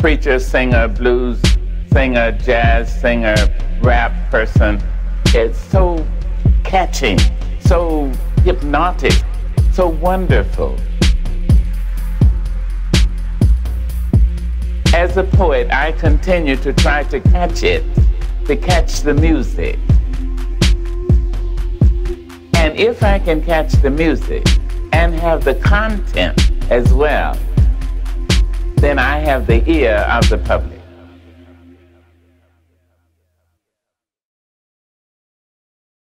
preacher, singer, blues singer, jazz singer, rap person. It's so catching, so hypnotic, so wonderful. As a poet, I continue to try to catch it, to catch the music. And if I can catch the music and have the content as well, then I have the ear of the public.